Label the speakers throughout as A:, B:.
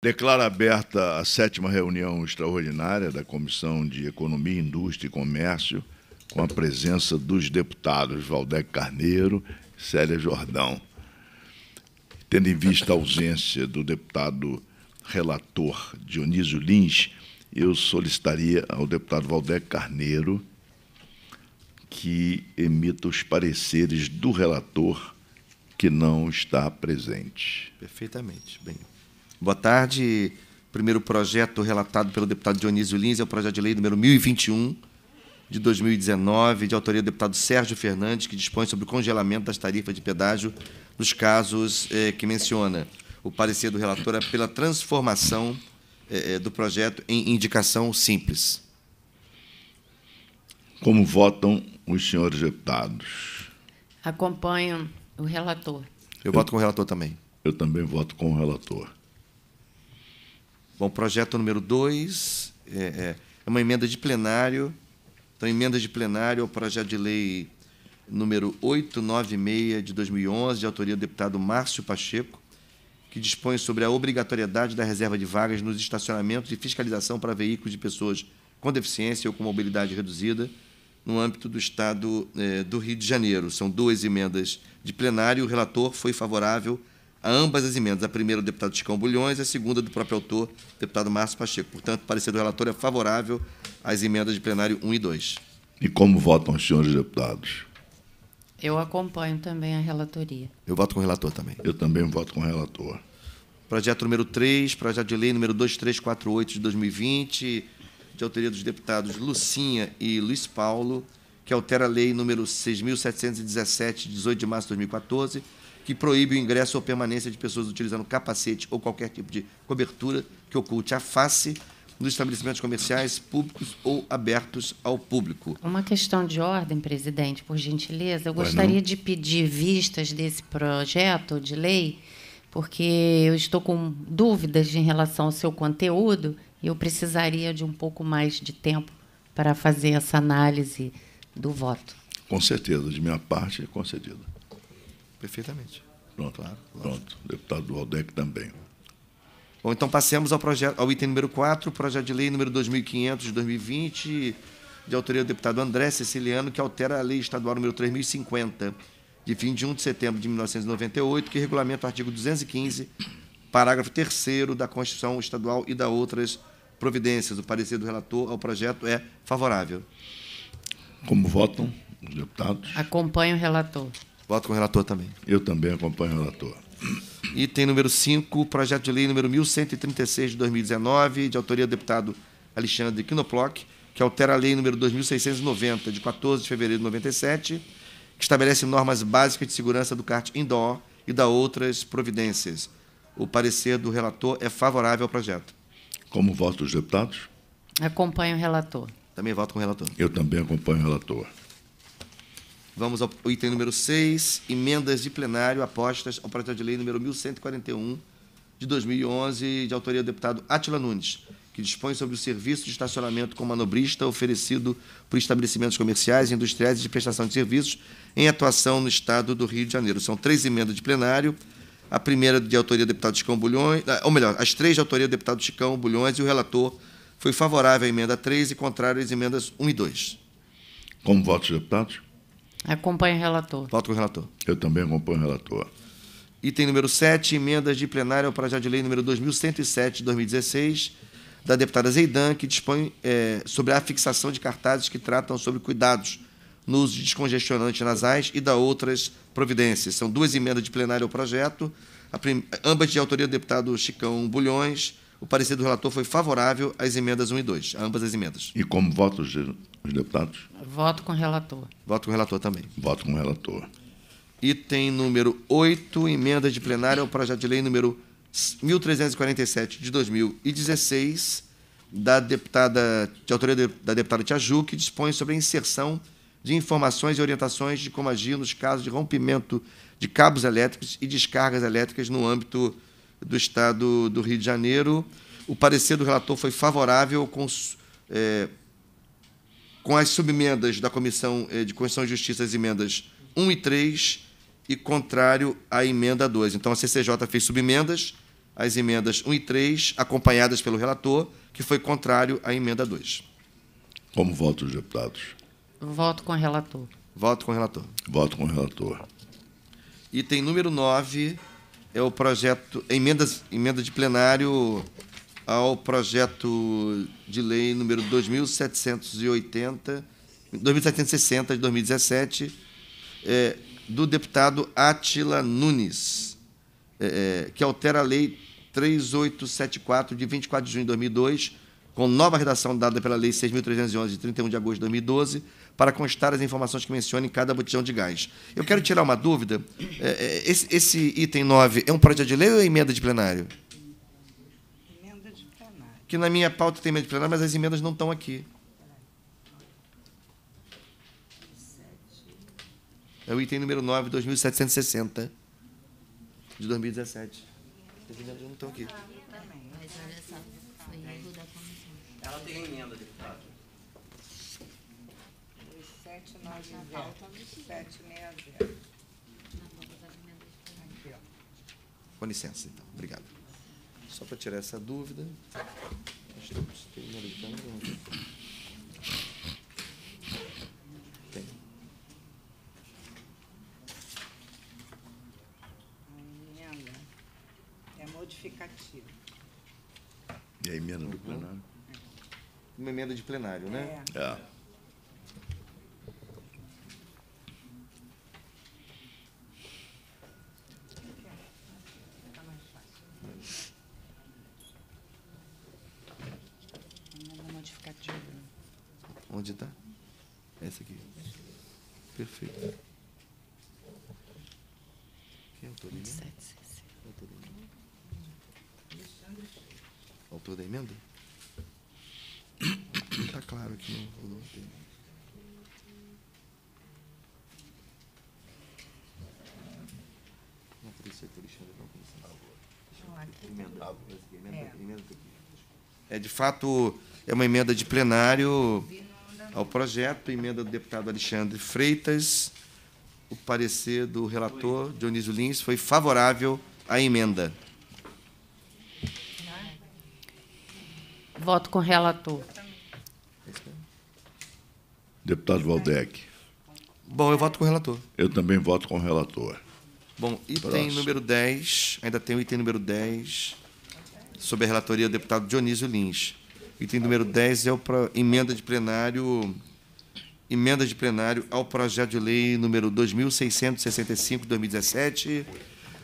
A: Declaro aberta a sétima reunião extraordinária da Comissão de Economia, Indústria e Comércio, com a presença dos deputados Valdec Carneiro e Célia Jordão. Tendo em vista a ausência do deputado relator Dionísio Lins, eu solicitaria ao deputado Valdec Carneiro que emita os pareceres do relator que não está presente.
B: Perfeitamente. Bem, Boa tarde. Primeiro projeto relatado pelo deputado Dionísio Lins é o projeto de lei número 1021 de 2019, de autoria do deputado Sérgio Fernandes, que dispõe sobre o congelamento das tarifas de pedágio nos casos eh, que menciona. O parecer do relator é pela transformação eh, eh do projeto em indicação simples.
A: Como votam os senhores deputados?
C: Acompanho o relator.
B: Eu, eu voto com o relator também.
A: Eu também voto com o relator.
B: Bom, projeto número 2 é, é, é, uma emenda de plenário. Então, emenda de plenário ao projeto de lei número 896 de 2011, de autoria do deputado Márcio Pacheco, que dispõe sobre a obrigatoriedade da reserva de vagas nos estacionamentos de fiscalização para veículos de pessoas com deficiência ou com mobilidade reduzida no âmbito do Estado eh, do Rio de Janeiro. São duas emendas de plenário. O relator foi favorável a ambas as emendas. A primeira do deputado Chicão Bulhões e a segunda do próprio autor, deputado Márcio Pacheco. Portanto, o parecer do relator é favorável às emendas de plenário 1 e 2.
A: E como votam os senhores deputados?
C: Eu acompanho também a relatoria.
B: Eu voto com o relator também.
A: Eu também voto com o relator.
B: Projeto número 3, projeto de lei número 2348 de 2020, de autoria dos deputados Lucinha e Luiz Paulo, que altera a lei número 6.717, de 18 de março de 2014, que proíbe o ingresso ou permanência de pessoas utilizando capacete ou qualquer tipo de cobertura que oculte a face nos estabelecimentos comerciais públicos ou abertos ao público.
C: Uma questão de ordem, presidente, por gentileza. Eu gostaria de pedir vistas desse projeto de lei, porque eu estou com dúvidas em relação ao seu conteúdo e eu precisaria de um pouco mais de tempo para fazer essa análise do voto.
A: Com certeza, de minha parte, é concedido.
B: Perfeitamente.
A: Pronto, claro, pronto. Deputado Waldec também.
B: Bom, então passemos ao, projeto, ao item número 4, projeto de lei número 2500 de 2020, de autoria do deputado André Ceciliano, que altera a lei estadual número 3050, de 21 de setembro de 1998, que regulamenta o artigo 215, parágrafo 3 da Constituição Estadual e da outras providências. O parecer do relator ao projeto é favorável.
A: Como votam os deputados?
C: Acompanho o relator.
B: Voto com o relator também.
A: Eu também acompanho o relator.
B: Item número 5, projeto de lei número 1136 de 2019, de autoria do deputado Alexandre Kinoplock, que altera a lei número 2690, de 14 de fevereiro de 97, que estabelece normas básicas de segurança do kart indoor e da outras providências. O parecer do relator é favorável ao projeto.
A: Como voto dos deputados?
C: Acompanho o relator.
B: Também voto com o relator.
A: Eu também acompanho o relator.
B: Vamos ao item número 6, emendas de plenário apostas ao projeto de lei número 1141 de 2011, de autoria do deputado Atila Nunes, que dispõe sobre o serviço de estacionamento com manobrista oferecido por estabelecimentos comerciais, industriais e de prestação de serviços em atuação no Estado do Rio de Janeiro. São três emendas de plenário. A primeira de autoria do deputado Chicão Bulhões, ah, ou melhor, as três de autoria do deputado Chicão Bulhões e o relator foi favorável à emenda 3 e contrário às emendas 1 e 2.
A: Como votos, deputados?
C: Acompanho o relator.
B: Voto com o relator.
A: Eu também acompanho o relator.
B: Item número 7, emendas de plenário ao projeto de lei número 2107 de 2016, da deputada Zeidan, que dispõe é, sobre a fixação de cartazes que tratam sobre cuidados no uso de descongestionantes nasais e da outras providências. São duas emendas de plenário ao projeto, prim... ambas de autoria do deputado Chicão Bulhões. O parecer do relator foi favorável às emendas 1 e 2, a ambas as emendas.
A: E como votos os deputados?
C: Voto com o relator.
B: Voto com o relator também.
A: Voto com o relator.
B: Item número 8, emenda de plenário ao projeto de lei número 1347 de 2016, da deputada, de autoria da deputada Tia Ju, que dispõe sobre a inserção de informações e orientações de como agir nos casos de rompimento de cabos elétricos e descargas elétricas no âmbito do Estado do Rio de Janeiro. O parecer do relator foi favorável com é, com as subemendas da Comissão eh, de Constituição e Justiça, as emendas 1 e 3, e contrário à emenda 2. Então, a CCJ fez subemendas, as emendas 1 e 3, acompanhadas pelo relator, que foi contrário à emenda 2.
A: Como votam os deputados?
C: Voto com o relator.
B: Voto com o relator.
A: Voto com o relator.
B: Item número 9 é o projeto, emendas, emenda de plenário ao projeto de lei número 2780, 2760 de 2017, é, do deputado Átila Nunes, é, é que altera a lei 3874 de 24 de junho de 2002, com nova redação dada pela lei 6.311 de 31 de agosto de 2012, para constar as informações que mencionem cada botijão de gás. Eu quero tirar uma dúvida. É, é, esse, esse item 9 é um projeto de lei ou é emenda de plenário?
D: Emenda de plenário.
B: Que na minha pauta tem emenda de plenário, mas as emendas não estão aqui. É o item número 9, 2760, de 2017. As emendas não estão aqui.
E: Ela tem emenda, deputado.
D: 790, 760. Aqui, ó.
B: Com licença, então. Obrigado. Só para tirar essa dúvida. Nós temos? Tem.
D: A emenda é modificativa.
A: E a emenda do plenário?
B: Uma emenda de plenário, né?
D: É.
A: É.
D: Fica mais fácil. Emenda modificativa.
B: Onde está? Essa aqui. Perfeito. Quem é o autor da emenda?
C: 2760.
B: Autor da emenda? Autor da emenda? Não está claro aqui no Não apareceu aqui, Alexandre, não, com licença. Emenda. Emenda,
D: É.
B: tá aqui. É, de fato, é uma emenda de plenário ao projeto, emenda do deputado Alexandre Freitas. O parecer do relator, Dionísio Lins, foi favorável à emenda.
C: Voto com o relator.
A: Deputado Valdec.
B: Bom, eu voto com o relator.
A: Eu também voto com o relator.
B: Bom, item
A: Próximo.
B: número 10, ainda tem o item número 10, sob a relatoria do deputado Dionísio Lins. Item número 10 é o pro- emenda de plenário, emenda de plenário ao projeto de lei número 2665 de 2017,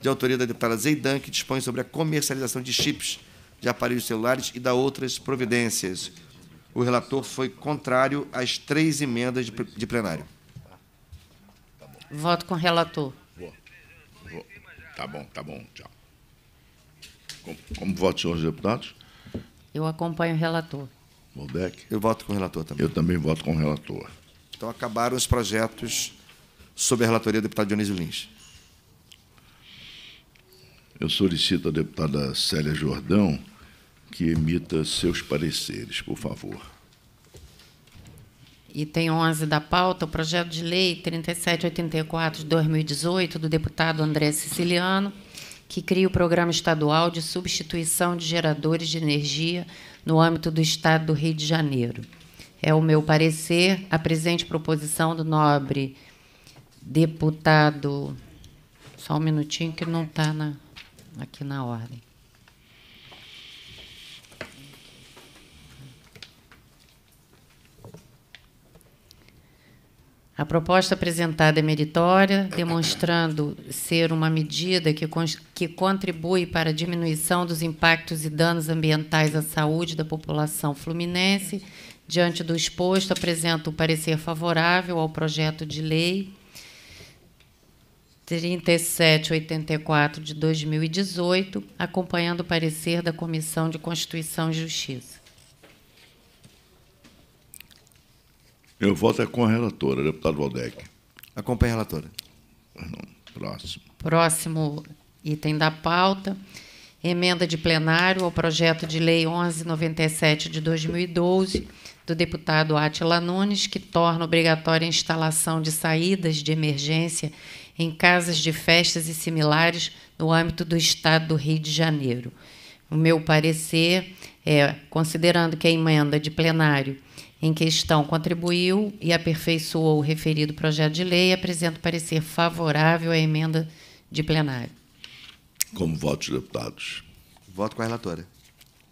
B: de autoria da deputada Zeidan, que dispõe sobre a comercialização de chips de aparelhos celulares e da outras providências. O relator foi contrário às três emendas de plenário.
C: Voto com o relator.
A: Vou. Tá bom, tá bom. Tchau. Como, como votam, senhores deputados?
C: Eu acompanho o relator.
A: Valdec?
B: Eu voto com o relator também.
A: Eu também voto com o relator.
B: Então, acabaram os projetos sob a relatoria do deputado Dionísio Lins.
A: Eu solicito à deputada Célia Jordão que emita seus pareceres, por favor.
C: Item 11 da pauta, o projeto de lei 3784 de 2018 do deputado André Siciliano, que cria o Programa Estadual de Substituição de Geradores de Energia no âmbito do Estado do Rio de Janeiro. É o meu parecer, a presente proposição do nobre deputado. Só um minutinho que não está aqui na ordem. A proposta apresentada é meritória, demonstrando ser uma medida que, que contribui para a diminuição dos impactos e danos ambientais à saúde da população fluminense. Diante do exposto, apresento o parecer favorável ao projeto de lei 3784 de 2018, acompanhando o parecer da Comissão de Constituição e Justiça.
A: Eu voto é com a relatora, deputado Valdec.
B: Acompanhe a relatora.
A: Próximo.
C: Próximo item da pauta, Emenda de plenário ao projeto de lei 1197 de 2012 do deputado Átila Nunes, que torna obrigatória a instalação de saídas de emergência em casas de festas e similares no âmbito do Estado do Rio de Janeiro. O meu parecer é, considerando que a emenda de plenário em questão contribuiu e aperfeiçoou o referido projeto de lei, apresento parecer favorável à emenda de plenário.
A: Como votos deputados?
B: Voto com a relatora.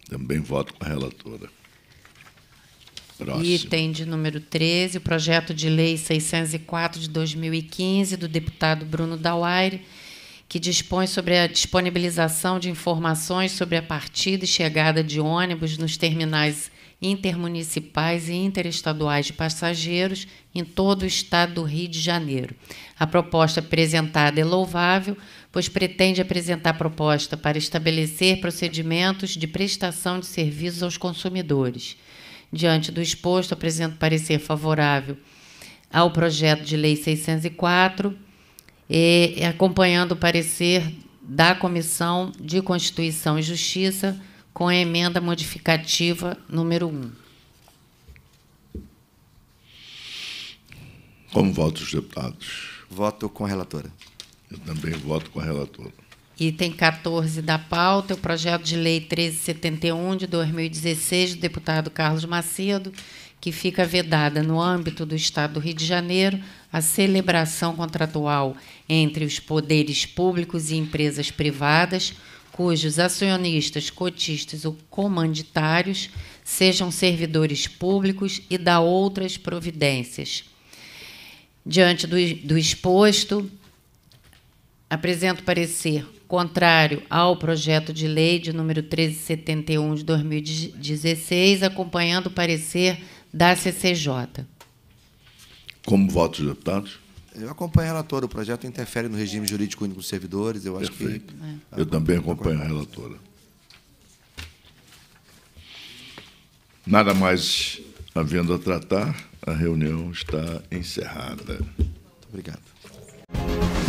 A: Também voto com a relatora. Próximo.
C: Item de número 13, o projeto de lei 604 de 2015 do deputado Bruno Dauaire, que dispõe sobre a disponibilização de informações sobre a partida e chegada de ônibus nos terminais intermunicipais e interestaduais de passageiros em todo o estado do Rio de Janeiro. A proposta apresentada é louvável, pois pretende apresentar proposta para estabelecer procedimentos de prestação de serviços aos consumidores. Diante do exposto, apresento parecer favorável ao projeto de lei 604 e acompanhando o parecer da Comissão de Constituição e Justiça com a emenda modificativa número 1.
A: Como votos os deputados?
B: Voto com a relatora.
A: Eu também voto com a relatora.
C: Item 14 da pauta, o projeto de lei 1371 de 2016 do deputado Carlos Macedo, que fica vedada no âmbito do Estado do Rio de Janeiro a celebração contratual entre os poderes públicos e empresas privadas, cujos acionistas, cotistas ou comanditários sejam servidores públicos e da outras providências. Diante do, do exposto, apresento parecer contrário ao projeto de lei de número 1371 de 2016, acompanhando o parecer da CCJ.
A: Como votos os deputados?
B: Eu acompanho a relatora. O projeto interfere no regime jurídico único dos servidores. Eu acho
A: Perfeito.
B: que.
A: Eu também acompanho a relatora. Nada mais havendo a tratar, a reunião está encerrada.
B: Muito obrigado.